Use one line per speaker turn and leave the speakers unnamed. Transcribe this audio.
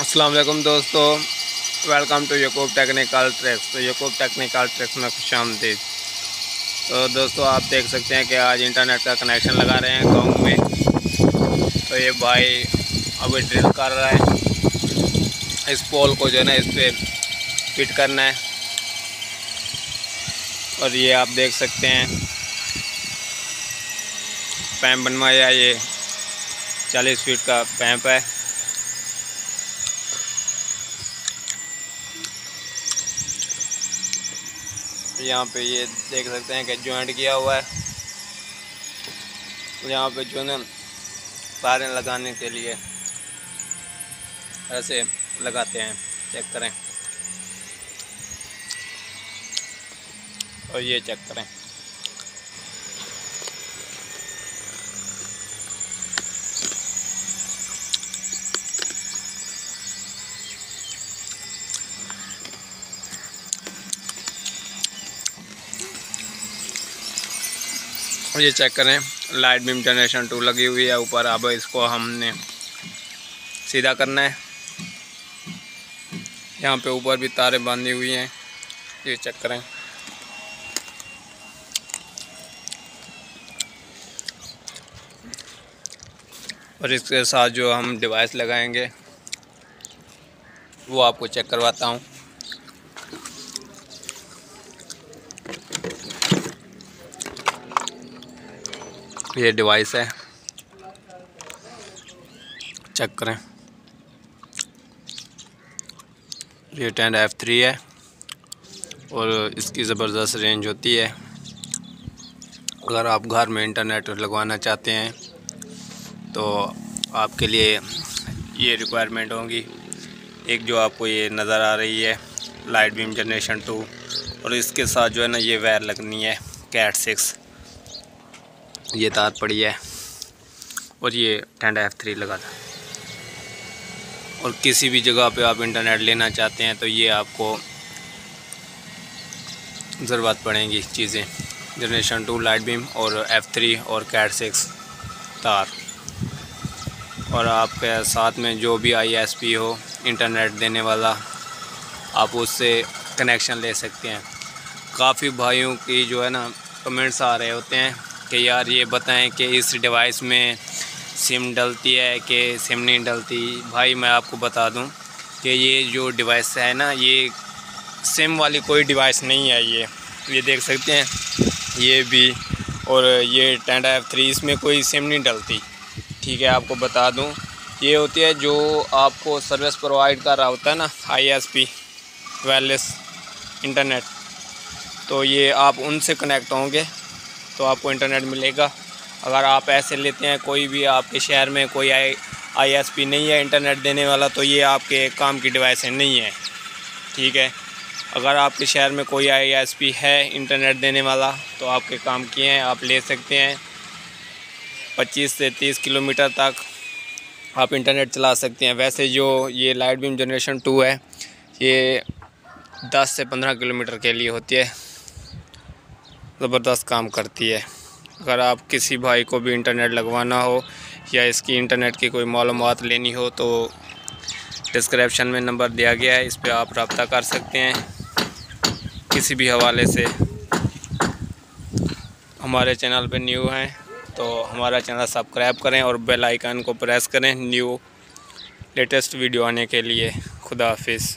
अस्सलाम वालेकुम दोस्तों। Welcome to Yakub technical tracks तो यकूब टेक्निकल ट्रैक्स में खुश आमदीद। तो दोस्तों, आप देख सकते हैं कि आज इंटरनेट का कनेक्शन लगा रहे हैं गाँव में। तो ये भाई अभी ड्रिल कर रहा है। इस पोल को जो है ना, इस पर फिट करना है। और ये आप देख सकते हैं पैम्प बनवाया ये। चालीस फीट का पैम्प है। यहाँ पे ये देख सकते हैं कि जॉइंट किया हुआ है। यहाँ पे जो ना लगाने के लिए ऐसे लगाते हैं चेक करें। और ये चेक करें। ये चेक करें। लाइट बीम जनरेशन टू लगी हुई है ऊपर। अब इसको हमने सीधा करना है। यहाँ पे ऊपर भी तारे बांधी हुई हैं। ये चेक करें। और इसके साथ जो हम डिवाइस लगाएँगे, वो आपको चेक करवाता हूँ। ये डिवाइस है। चेक करें। ये टेन एफ़ थ्री है और इसकी ज़बरदस्त रेंज होती है। अगर आप घर में इंटरनेट लगवाना चाहते हैं तो आपके लिए ये रिक्वायरमेंट होंगी। एक जो आपको ये नज़र आ रही है लाइट बीम जनरेशन टू और इसके साथ जो है ना ये वायर लगनी है कैट सिक्स ये तार पड़ी है और ये टेंड एफ़ थ्री लगा था। और किसी भी जगह पे आप इंटरनेट लेना चाहते हैं तो ये आपको ज़रूरत पड़ेंगी चीज़ें। जनरेशन टू लाइट बीम और एफ़ थ्री और कैट सिक्स तार। और आपके साथ में जो भी आई एस पी हो इंटरनेट देने वाला, आप उससे कनेक्शन ले सकते हैं। काफ़ी भाइयों की जो है ना कमेंट्स आ रहे होते हैं। कि यार ये बताएँ कि इस डिवाइस में सिम डलती है कि सिम नहीं डलती। भाई, मैं आपको बता दूँ कि ये जो डिवाइस है ना, ये सिम वाली कोई डिवाइस नहीं है ये। ये देख सकते हैं, ये भी और ये टेंडा एफ़ थ्री इसमें कोई सिम नहीं डलती। ठीक है, आपको बता दूँ, ये होती है जो आपको सर्विस प्रोवाइड कर रहा होता है ना I S P wireless internet तो ये आप उनसे कनेक्ट होंगे। तो आपको इंटरनेट मिलेगा। अगर आप ऐसे लेते हैं, कोई भी आपके शहर में कोई आई आई नहीं है इंटरनेट देने वाला तो ये आपके काम की डिवाइस है, नहीं है। ठीक है? अगर आपके शहर में कोई आई एस पी है इंटरनेट देने वाला तो आपके काम किए हैं, आप ले सकते हैं। 25 से 30 किलोमीटर तक आप इंटरनेट चला सकते हैं। वैसे जो ये लाइट बीम जनरेशन टू है, ये 10 से 15 किलोमीटर के लिए होती है। ज़बरदस्त काम करती है। अगर आप किसी भाई को भी इंटरनेट लगवाना हो या इसकी इंटरनेट की कोई मालूम लेनी हो तो डिस्क्रिप्शन में नंबर दिया गया है, इस पर आप रबता कर सकते हैं। किसी भी हवाले से। हमारे चैनल पे न्यू हैं तो हमारा चैनल सब्सक्राइब करें और बेल आइकन को प्रेस करें न्यू लेटेस्ट वीडियो आने के लिए। खुदा हाफिज़।